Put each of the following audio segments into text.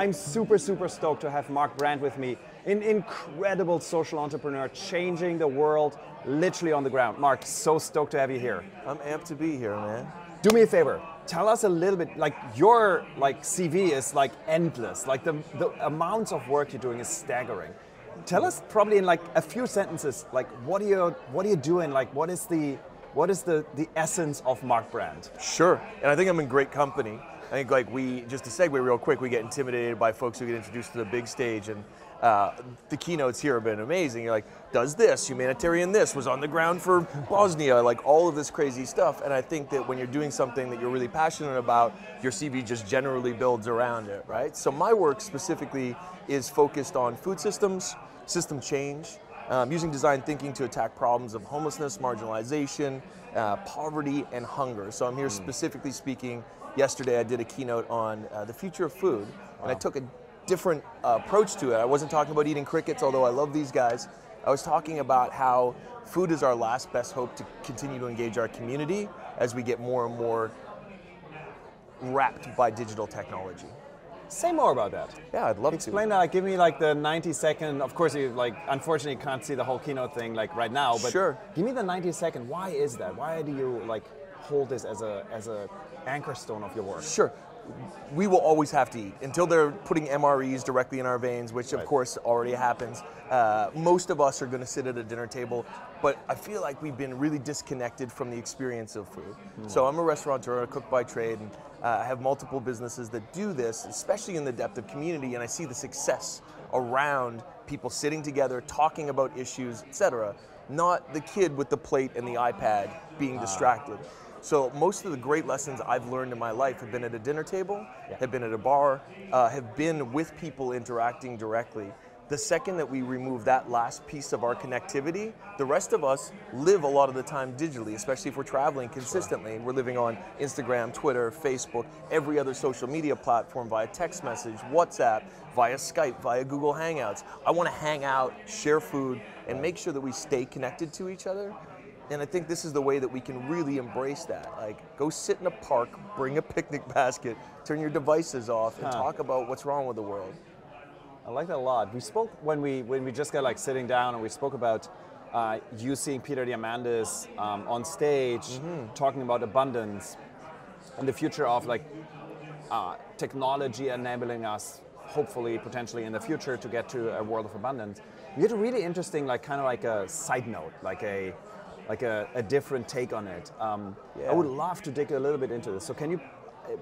I'm super, super stoked to have Mark Brand with me, an incredible social entrepreneur changing the world literally on the ground. Mark, so stoked to have you here. I'm amped to be here, man. Do me a favor. Tell us a little bit, like your like CV is like endless. Like the, the amounts of work you're doing is staggering. Tell us probably in like a few sentences, like what are you what are you doing? Like what is the what is the, the essence of Mark Brand? Sure, and I think I'm in great company. I think like we, just to segue real quick, we get intimidated by folks who get introduced to the big stage and uh, the keynotes here have been amazing. You're like, does this, humanitarian this, was on the ground for Bosnia, like all of this crazy stuff. And I think that when you're doing something that you're really passionate about, your CV just generally builds around it, right? So my work specifically is focused on food systems, system change, um, using design thinking to attack problems of homelessness, marginalization, uh, poverty, and hunger. So I'm here mm. specifically speaking. Yesterday I did a keynote on uh, the future of food, wow. and I took a different uh, approach to it. I wasn't talking about eating crickets, although I love these guys. I was talking about how food is our last best hope to continue to engage our community as we get more and more wrapped by digital technology. Say more about that. Yeah, I'd love Explain to. Explain that. Like, give me like the 90 second. Of course, you like unfortunately can't see the whole keynote thing like right now. But sure. Give me the 90 second. Why is that? Why do you like hold this as a as a anchor stone of your work? Sure. We will always have to eat until they're putting MREs directly in our veins, which of course already happens. Uh, most of us are going to sit at a dinner table, but I feel like we've been really disconnected from the experience of food. Mm. So I'm a restaurateur, a cook by trade, and uh, I have multiple businesses that do this, especially in the depth of community, and I see the success around people sitting together, talking about issues, etc. Not the kid with the plate and the iPad being uh. distracted. So most of the great lessons I've learned in my life have been at a dinner table, yeah. have been at a bar, uh, have been with people interacting directly. The second that we remove that last piece of our connectivity, the rest of us live a lot of the time digitally, especially if we're traveling consistently. Sure. We're living on Instagram, Twitter, Facebook, every other social media platform via text message, WhatsApp, via Skype, via Google Hangouts. I want to hang out, share food, and make sure that we stay connected to each other. And I think this is the way that we can really embrace that. Like, go sit in a park, bring a picnic basket, turn your devices off, and huh. talk about what's wrong with the world. I like that a lot. We spoke when we when we just got like sitting down and we spoke about uh, you seeing Peter Diamandis um, on stage mm-hmm. talking about abundance and the future of like uh, technology enabling us, hopefully, potentially in the future, to get to a world of abundance. You had a really interesting, like kind of like a side note, like a like a, a different take on it. Um, yeah. I would love to dig a little bit into this. So can you, uh,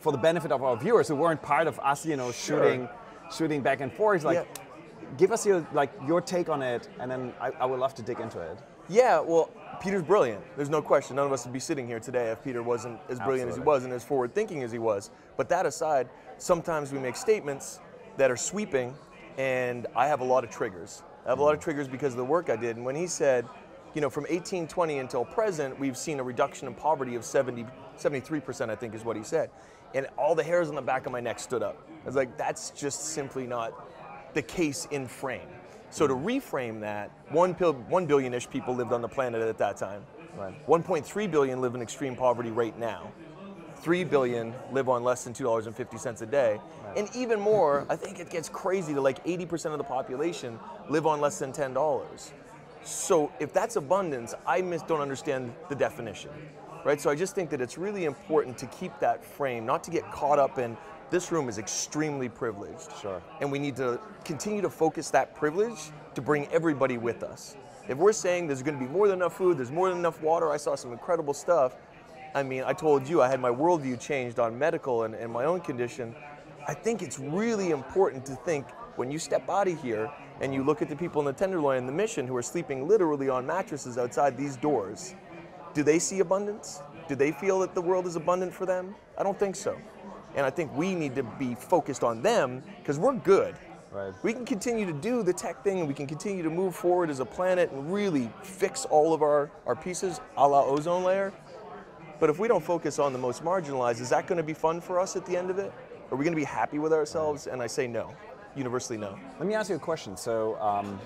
for the benefit of our viewers who weren't part of us, you know, sure. shooting shooting back and forth. Like, yeah. give us your like your take on it, and then I, I, would love to dig into it. Yeah, well, Peter's brilliant. There's no question. None of us would be sitting here today if Peter wasn't as brilliant Absolutely. as he was and as forward thinking as he was. But that aside, sometimes we make statements that are sweeping, and I have a lot of triggers. I have a lot of mm. triggers because of the work I did. And when he said, you know, from 1820 until present, we've seen a reduction in poverty of 70, 73%, I think is what he said and all the hairs on the back of my neck stood up. I was like, that's just simply not the case in frame. So to reframe that, one, one billion-ish people lived on the planet at that time. Right. 1.3 billion live in extreme poverty right now. 3 billion live on less than $2.50 a day. Right. And even more, I think it gets crazy to like 80% of the population live on less than $10. So if that's abundance, I don't understand the definition right? So I just think that it's really important to keep that frame, not to get caught up in this room is extremely privileged. Sure. And we need to continue to focus that privilege to bring everybody with us. If we're saying there's going to be more than enough food, there's more than enough water, I saw some incredible stuff. I mean, I told you I had my worldview changed on medical and, and my own condition. I think it's really important to think when you step out of here and you look at the people in the Tenderloin and the mission who are sleeping literally on mattresses outside these doors do they see abundance? Do they feel that the world is abundant for them? I don't think so. And I think we need to be focused on them because we're good. Right. We can continue to do the tech thing and we can continue to move forward as a planet and really fix all of our, our pieces a la ozone layer. But if we don't focus on the most marginalized, is that going to be fun for us at the end of it? Are we going to be happy with ourselves? And I say no, universally no. Let me ask you a question. So, um,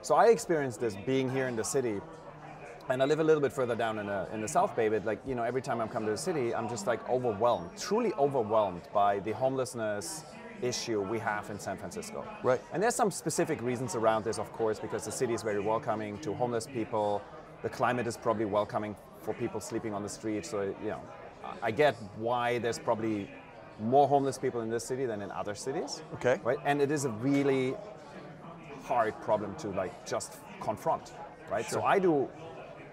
so I experienced this being here in the city and I live a little bit further down in the, in the South Bay, but like, you know, every time I'm come to the city, I'm just like overwhelmed, truly overwhelmed by the homelessness, issue we have in San Francisco. Right. And there's some specific reasons around this, of course, because the city is very welcoming to homeless people. The climate is probably welcoming for people sleeping on the street. So, you know, I get why there's probably more homeless people in this city than in other cities. Okay. Right. And it is a really hard problem to like just confront. Right. So I do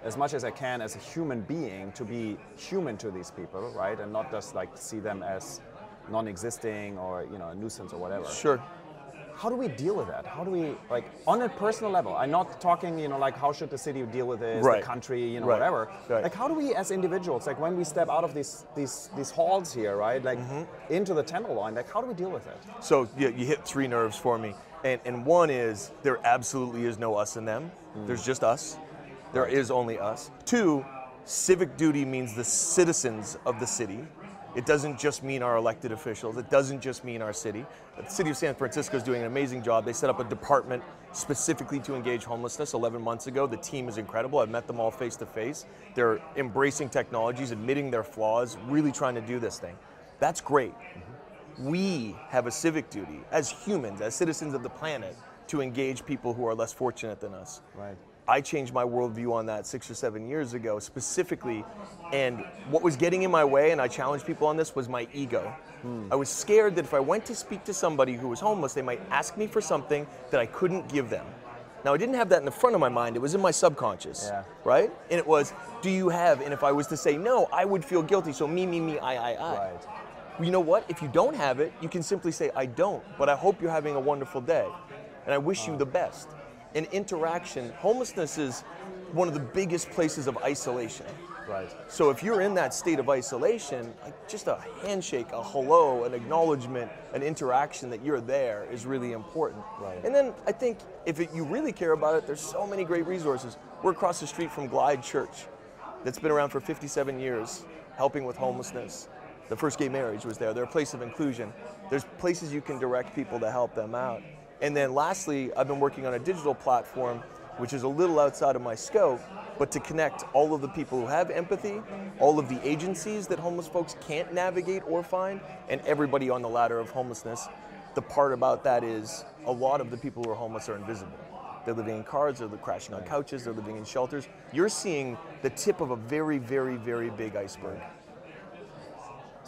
as much as I can as a human being to be human to these people, right, and not just like see them as non-existing or you know a nuisance or whatever. Sure. How do we deal with that? How do we like on a personal level? I'm not talking, you know, like how should the city deal with this, Right. the country, you know, Right. whatever. Right. Like how do we as individuals, like when we step out of these these these halls here, right, like Mm-hmm. into the Tenderloin, like how do we deal with it? So you, you hit three nerves for me. And, and one is there absolutely is no us and them. There's just us. There is only us. Two, civic duty means the citizens of the city. It doesn't just mean our elected officials. It doesn't just mean our city. The city of San Francisco is doing an amazing job. They set up a department specifically to engage homelessness 11 months ago. The team is incredible. I've met them all face to face. They're embracing technologies, admitting their flaws, really trying to do this thing. That's great we have a civic duty as humans, as citizens of the planet, to engage people who are less fortunate than us. Right. I changed my worldview on that six or seven years ago, specifically. And what was getting in my way, and I challenged people on this, was my ego. Hmm. I was scared that if I went to speak to somebody who was homeless, they might ask me for something that I couldn't give them. Now, I didn't have that in the front of my mind, it was in my subconscious, Yeah. right? And it was, do you have? And if I was to say no, I would feel guilty. So, me, me, me, I, I, I. Right. You know what? If you don't have it, you can simply say, I don't, but I hope you're having a wonderful day. And I wish you the best. In interaction, homelessness is one of the biggest places of isolation. Right. So if you're in that state of isolation, like just a handshake, a hello, an acknowledgement, an interaction that you're there is really important. Right. And then I think if it, you really care about it, there's so many great resources. We're across the street from Glide Church, that's been around for 57 years, helping with homelessness. The first gay marriage was there. They're a place of inclusion. There's places you can direct people to help them out. And then lastly, I've been working on a digital platform, which is a little outside of my scope, but to connect all of the people who have empathy, all of the agencies that homeless folks can't navigate or find, and everybody on the ladder of homelessness. The part about that is a lot of the people who are homeless are invisible. They're living in cars, they're crashing on couches, they're living in shelters. You're seeing the tip of a very, very, very big iceberg.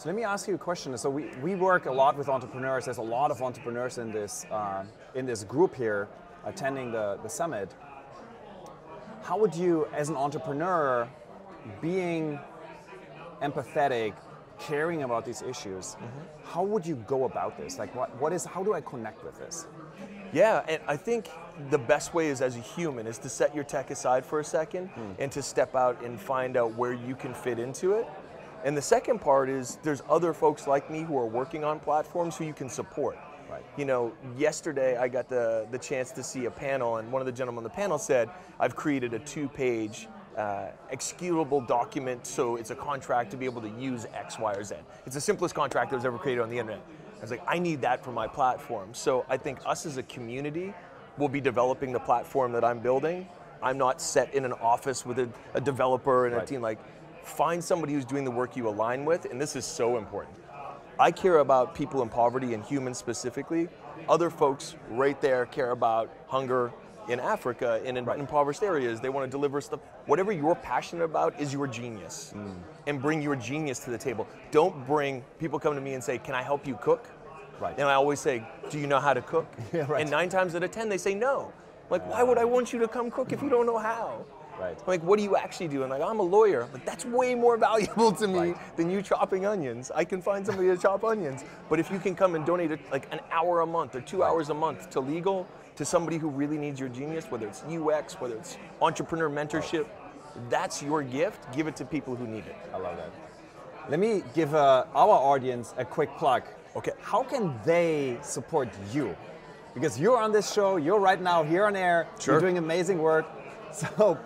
So let me ask you a question. So we, we work a lot with entrepreneurs. There's a lot of entrepreneurs in this uh, in this group here attending the, the summit. How would you, as an entrepreneur, being empathetic, caring about these issues, how would you go about this? Like what, what is how do I connect with this? Yeah, and I think the best way is as a human is to set your tech aside for a second and to step out and find out where you can fit into it. And the second part is there's other folks like me who are working on platforms who you can support. Right. You know, yesterday I got the, the chance to see a panel, and one of the gentlemen on the panel said, I've created a two page uh, executable document so it's a contract to be able to use X, Y, or Z. It's the simplest contract that was ever created on the internet. I was like, I need that for my platform. So I think us as a community will be developing the platform that I'm building. I'm not set in an office with a, a developer and Right. a team. Like, find somebody who's doing the work you align with, and this is so important. I care about people in poverty and humans specifically. Other folks right there care about hunger in Africa and in Right. impoverished areas. They want to deliver stuff. Whatever you're passionate about is your genius. Mm. And bring your genius to the table. Don't bring people come to me and say, Can I help you cook? Right. And I always say, Do you know how to cook? Yeah, right. And nine times out of ten, they say no. Like, why would I want you to come cook if you don't know how? Right. Like, what do you actually do? And like, I'm a lawyer. Like, that's way more valuable to me Right. than you chopping onions. I can find somebody to chop onions. But if you can come and donate like an hour a month or two hours a month to legal, to somebody who really needs your genius, whether it's UX, whether it's entrepreneur mentorship, that's your gift. Give it to people who need it. I love that. Let me give uh, our audience a quick plug. Okay. How can they support you? Because you're on this show, you're right now here on air, Sure. you're doing amazing work. So,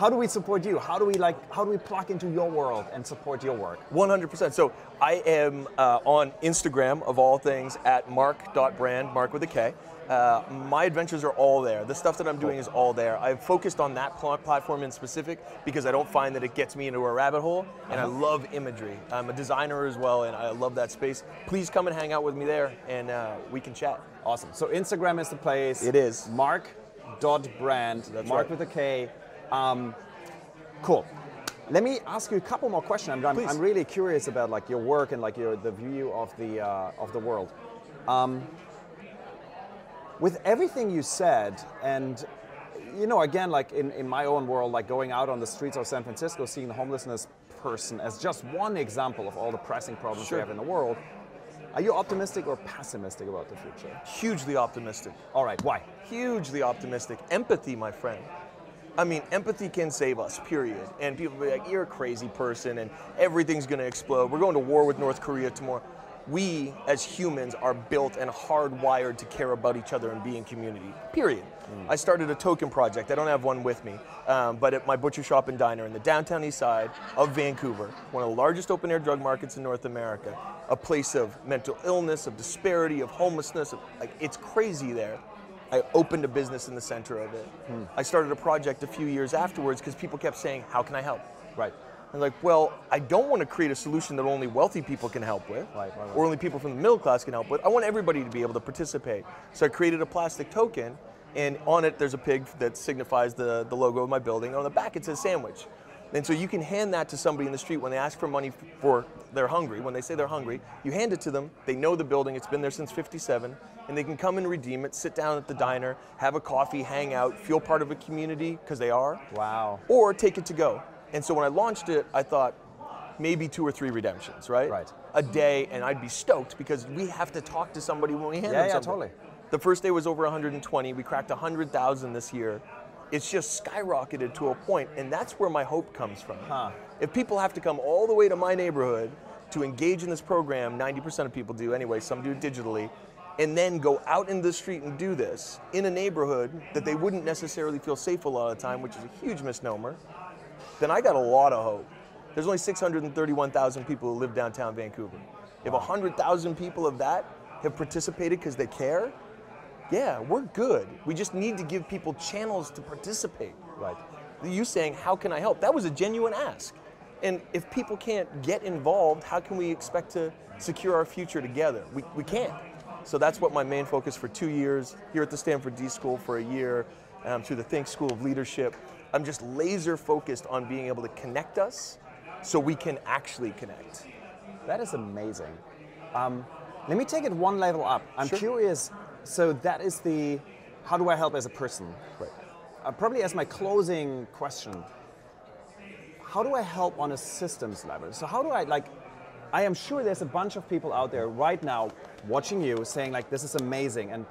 how do we support you? How do we like? How do we plug into your world and support your work? 100%. So I am uh, on Instagram, of all things, at mark.brand, mark with a K. Uh, my adventures are all there. The stuff that I'm doing is all there. I've focused on that pl- platform in specific because I don't find that it gets me into a rabbit hole, and I love imagery. I'm a designer as well, and I love that space. Please come and hang out with me there, and uh, we can chat. Awesome. So Instagram is the place. It is. Mark dot brand. That's Mark right. with a K. Um, cool. Let me ask you a couple more questions. I'm, I'm, I'm really curious about like your work and like your the view of the uh, of the world. Um, with everything you said, and you know, again, like in, in my own world, like going out on the streets of San Francisco, seeing the homelessness person as just one example of all the pressing problems Sure. we have in the world. Are you optimistic or pessimistic about the future? Hugely optimistic. All right, why? hugely optimistic. Empathy, my friend. I mean, empathy can save us, period. And people be like, you're a crazy person and everything's gonna explode. We're going to war with North Korea tomorrow. We, as humans, are built and hardwired to care about each other and be in community, period. I started a token project. I don't have one with me, um, but at my butcher shop and diner in the downtown east side of Vancouver, one of the largest open air drug markets in North America, a place of mental illness, of disparity, of homelessness. Of, like, it's crazy there. I opened a business in the center of it. I started a project a few years afterwards because people kept saying, How can I help? Right. I'm like, Well, I don't want to create a solution that only wealthy people can help with, Right, right, right. or only people from the middle class can help with. I want everybody to be able to participate. So I created a plastic token, and on it, there's a pig that signifies the, the logo of my building. On the back, it says sandwich. And so you can hand that to somebody in the street when they ask for money for they're hungry. When they say they're hungry, you hand it to them. They know the building. It's been there since 57 and they can come and redeem it, sit down at the diner, have a coffee, hang out, feel part of a community because they are. Wow. Or take it to go. And so when I launched it, I thought maybe two or three redemptions, right? Right. A day and I'd be stoked because we have to talk to somebody when we hand Yeah, them yeah, something. totally. The first day was over 120. We cracked 100,000 this year. It's just skyrocketed to a point, and that's where my hope comes from. Huh. If people have to come all the way to my neighborhood to engage in this program, 90% of people do anyway, some do it digitally, and then go out in the street and do this in a neighborhood that they wouldn't necessarily feel safe a lot of the time, which is a huge misnomer, then I got a lot of hope. There's only 631,000 people who live downtown Vancouver. If 100,000 people of that have participated because they care, yeah, we're good. We just need to give people channels to participate. Right. You saying, How can I help? That was a genuine ask. And if people can't get involved, how can we expect to secure our future together? We, we can't. So that's what my main focus for two years here at the Stanford D School for a year, um, through the Think School of Leadership. I'm just laser focused on being able to connect us so we can actually connect. That is amazing. Um, let me take it one level up. I'm Sure. curious. So that is the how do I help as a person? Right. Uh, probably as my closing question. How do I help on a systems level? So how do I like? I am sure there's a bunch of people out there right now watching you saying like this is amazing and.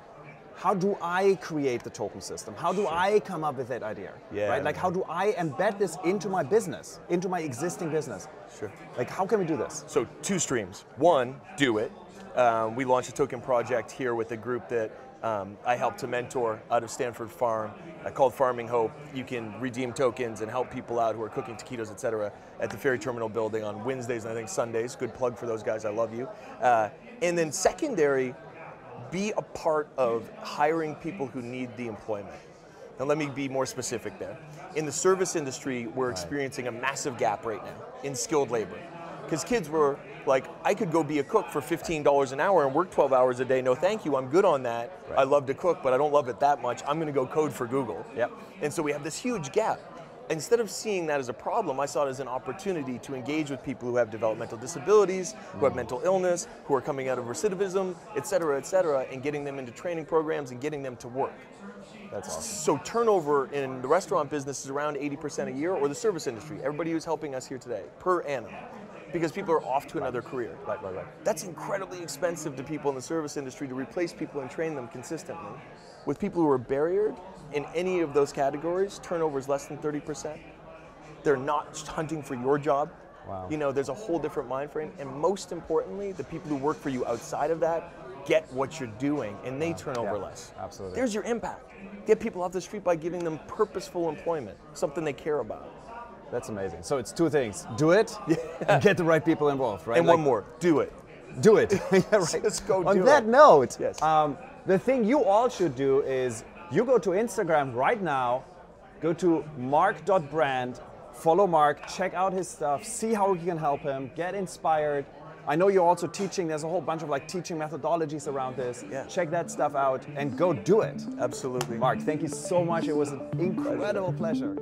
How do I create the token system? How do I come up with that idea? Yeah, Right? Like how do I embed this into my business, into my existing business? Sure. Like how can we do this? So two streams. One, do it. Um, we launched a token project here with a group that um, I helped to mentor out of Stanford Farm uh, called Farming Hope. You can redeem tokens and help people out who are cooking taquitos, et cetera, at the ferry terminal building on Wednesdays and I think Sundays. Good plug for those guys. I love you. Uh, and then secondary, be a part of hiring people who need the employment. Now, let me be more specific there. In the service industry, we're experiencing a massive gap right now in skilled labor. Because kids were like, I could go be a cook for $15 an hour and work 12 hours a day. No, thank you. I'm good on that. I love to cook, but I don't love it that much. I'm going to go code for Google. Yep. And so we have this huge gap. Instead of seeing that as a problem, I saw it as an opportunity to engage with people who have developmental disabilities, who have mm. mental illness, who are coming out of recidivism, et cetera, et cetera, and getting them into training programs and getting them to work. That's awesome. So turnover in the restaurant business is around 80% a year, or the service industry. Everybody who's helping us here today, per annum, because people are off to another career. Right, right, right. That's incredibly expensive to people in the service industry to replace people and train them consistently. With people who are barriered in any of those categories, turnover is less than 30%. They're not hunting for your job. Wow. You know, there's a whole different mind frame. And most importantly, the people who work for you outside of that get what you're doing and they turn over yeah, less. absolutely. There's your impact. Get people off the street by giving them purposeful employment, something they care about. That's amazing. So it's two things: do it, and get the right people involved, right? And Like, one more, do it. do it. yeah, right. Just go On do that it. note, Yes. um, The thing you all should do is you go to Instagram right now, go to mark.brand, follow Mark, check out his stuff, see how you can help him, get inspired. I know you're also teaching, there's a whole bunch of like teaching methodologies around this. Yeah. Check that stuff out and go do it. Absolutely. Mark, thank you so much. It was an incredible pleasure.